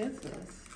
kisses.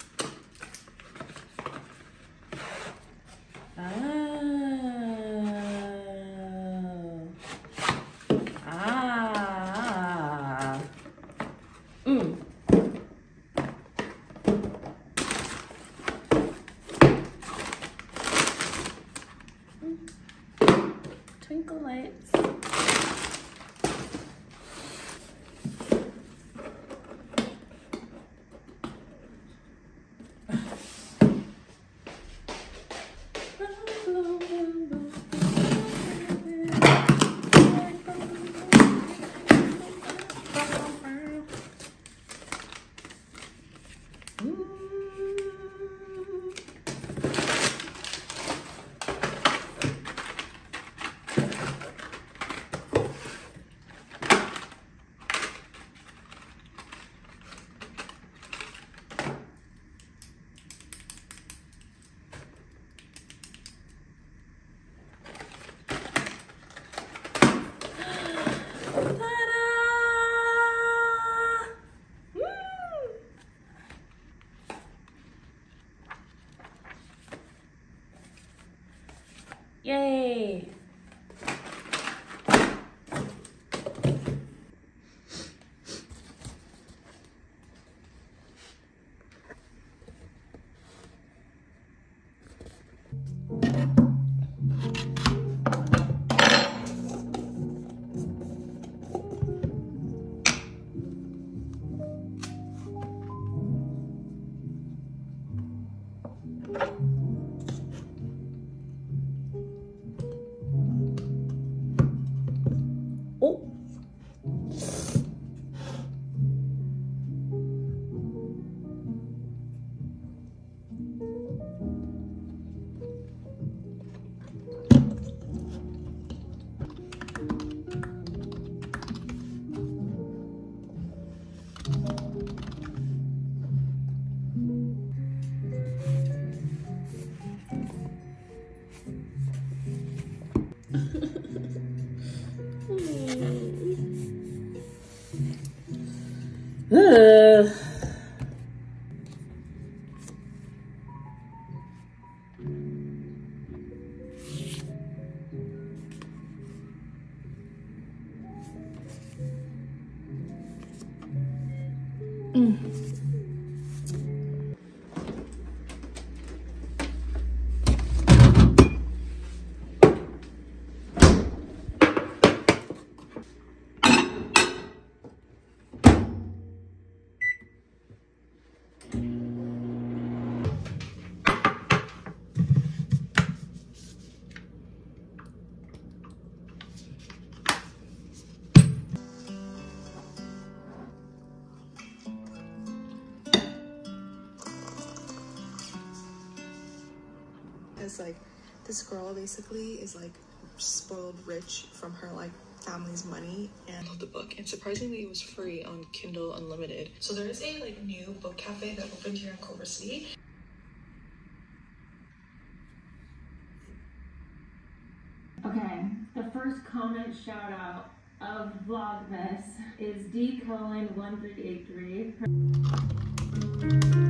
Yay! 呃 because like this girl basically is like spoiled rich from her like family's money and the book and surprisingly it was free on kindle unlimited so there is a like new book cafe that opened here in culver city Okay, the first comment shout out of Vlogmas is D colon 1383.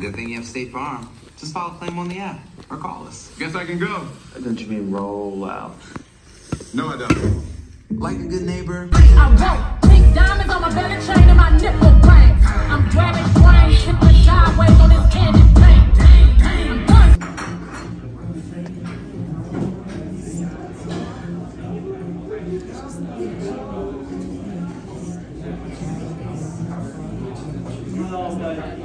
Good thing you have State Farm. Just file a claim on the app or call us. Guess I can go. Don't you mean roll out? No, I don't. Like a good neighbor. I want pink diamonds on my belly chain and my nipple rings. I'm grabbing brains, tipping sideways on this candy paint. I'm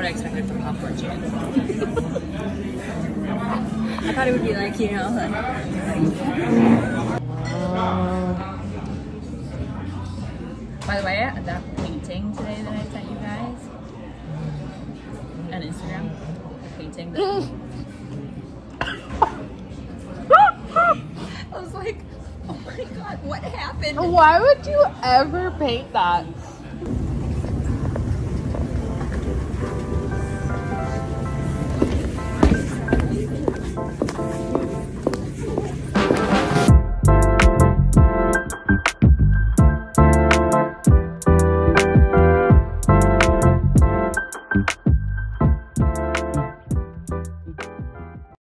what I expected from popcorn chicken. I thought it would be like, you know, like By the way, that painting today that I sent you guys on Instagram, the painting that I was like, oh my god, what happened? Why would you ever paint that?